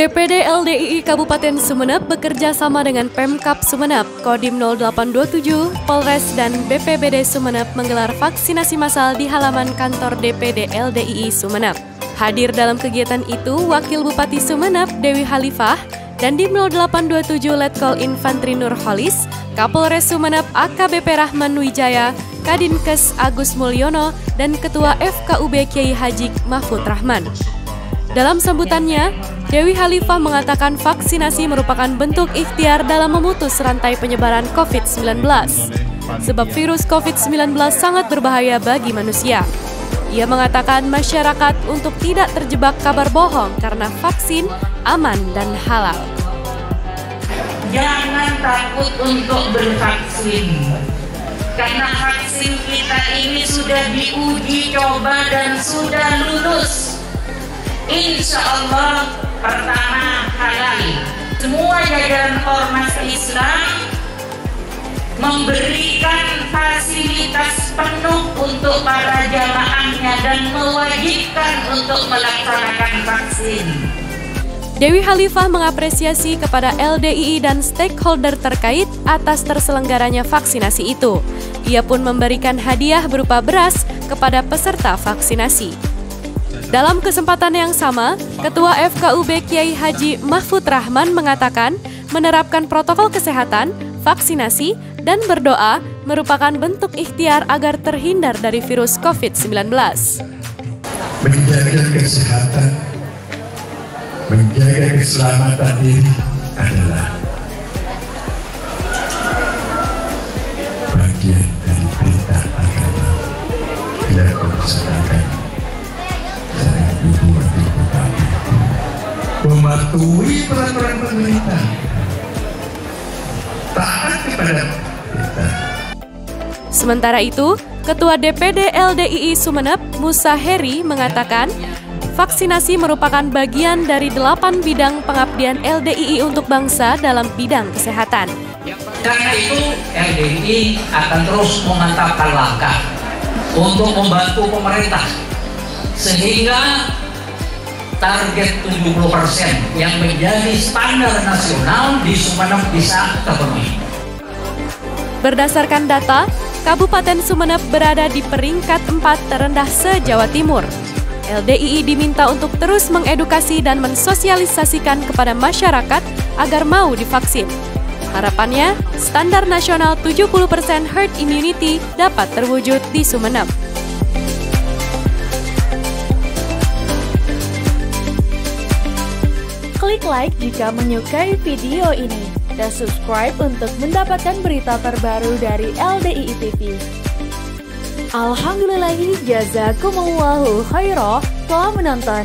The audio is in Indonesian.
DPD LDII Kabupaten Sumeneb bekerja sama dengan Pemkap Sumeneb, Kodim 0827, Polres, dan BPBD Sumeneb menggelar vaksinasi massal di halaman kantor DPD LDII Sumeneb. Hadir dalam kegiatan itu Wakil Bupati Sumeneb, Dewi Halifah, dan di 0827 Letkol Infantri Nurholis, Kapolres Sumeneb AKBP Rahman Wijaya, Kadinkes Agus Mulyono, dan Ketua FKUB Kiai Haji Mahfud Rahman. Dalam sambutannya, Dewi Halifah mengatakan vaksinasi merupakan bentuk ikhtiar dalam memutus rantai penyebaran COVID-19. Sebab virus COVID-19 sangat berbahaya bagi manusia. Ia mengatakan masyarakat untuk tidak terjebak kabar bohong karena vaksin aman dan halal. Jangan takut untuk bervaksin. Karena vaksin kita ini sudah diuji coba dan sudah lulus insya Allah pertama halal semua jajaran ormas Islam memberikan fasilitas penuh untuk para jamaahnya dan mewajibkan untuk melaksanakan vaksin. Dewi Halifah mengapresiasi kepada LDII dan stakeholder terkait atas terselenggaranya vaksinasi itu. Ia pun memberikan hadiah berupa beras kepada peserta vaksinasi. Dalam kesempatan yang sama, Ketua FKUB Kiai Haji Mahfud Rahman mengatakan menerapkan protokol kesehatan, vaksinasi, dan berdoa merupakan bentuk ikhtiar agar terhindar dari virus COVID-19. Menjaga kesehatan, menjaga keselamatan diri adalah mematuhi peraturan pemerintah taat kepada pemerintah Sementara itu, Ketua DPD LDII Sumeneb, Musa Heri, mengatakan vaksinasi merupakan bagian dari delapan bidang pengabdian LDII untuk bangsa dalam bidang kesehatan. Karena itu, LDII akan terus memantapkan langkah untuk membantu pemerintah sehingga target 70% yang menjadi standar nasional di Sumeneb bisa terpenuhi. Berdasarkan data, Kabupaten Sumeneb berada di peringkat 4 terendah se-Jawa Timur. LDII diminta untuk terus mengedukasi dan mensosialisasikan kepada masyarakat agar mau divaksin. Harapannya, standar nasional 70% herd immunity dapat terwujud di Sumeneb. Klik like jika menyukai video ini dan subscribe untuk mendapatkan berita terbaru dari LDI TV. Alhamdulillahi jazakumullahu khairah telah menonton.